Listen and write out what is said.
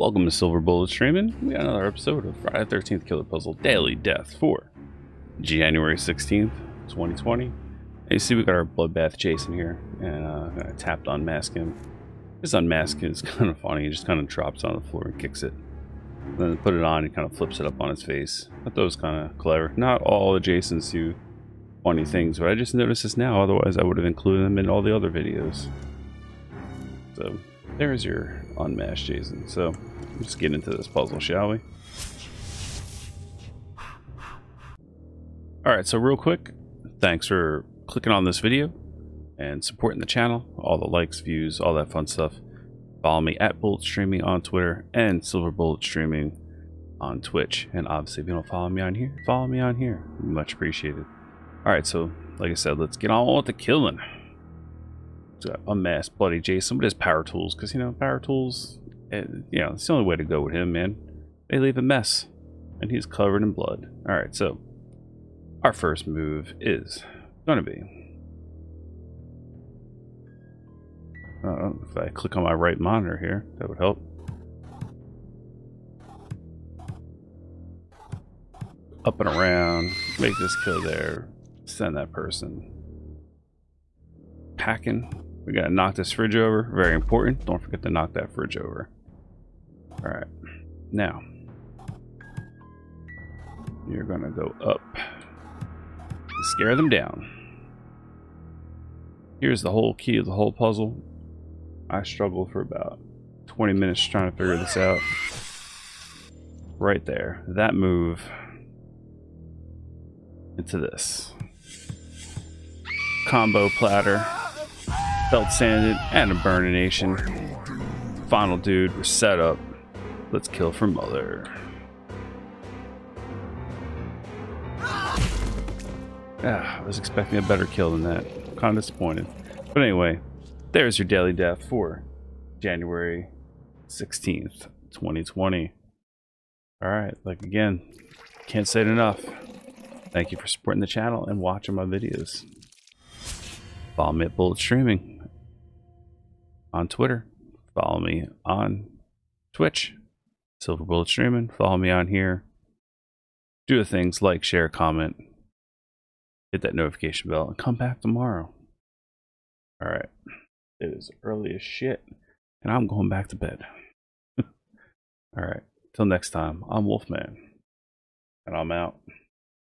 Welcome to Silver Bullet Streaming. We got another episode of Friday the 13th Killer Puzzle Daily Death for January 16th, 2020. And you see, we got our Bloodbath Jason here, and uh, I tapped unmask him. This unmask is kind of funny. He just kind of drops on the floor and kicks it. Then put it on, and kind of flips it up on his face. I thought it was kind of clever. Not all the Jasons do funny things, but I just noticed this now. Otherwise, I would have included them in all the other videos. So, there's your unmasked Jason. So, let's get into this puzzle, shall we? Alright, so real quick, thanks for clicking on this video and supporting the channel. All the likes, views, all that fun stuff. Follow me at Bullet Streaming on Twitter and Silver Bullet Streaming on Twitch. And obviously, if you don't follow me on here, follow me on here. Much appreciated. Alright, so like I said, let's get on with the killing. So mess. Bloody Jason with his power tools, because you know, power tools, and, you know, it's the only way to go with him, man. They leave a mess, and he's covered in blood. Alright, so our first move is gonna be. Uh, if I click on my right monitor here, that would help. Up and around, make this kill there, send that person packing. We gotta knock this fridge over, very important. Don't forget to knock that fridge over. All right, now you're gonna go up, scare them down. Here's the whole key of the whole puzzle. I struggled for about 20 minutes trying to figure this out. Right there, that move into this combo platter, belt sanded, and a burnination. Final dude, we're set up. Let's kill for mother. Ah, I was expecting a better kill than that. Kind of disappointed. But anyway, there's your daily death for January 16th, 2020. Alright, like again, can't say it enough. Thank you for supporting the channel and watching my videos. Me at Bullet Streaming on Twitter. Follow me on Twitch, Silver Bullet Streaming. Follow me on here. Do the things like share, comment, hit that notification bell, and come back tomorrow. All right. It is early as shit, and I'm going back to bed. All right. Till next time, I'm Wolfman, and I'm out.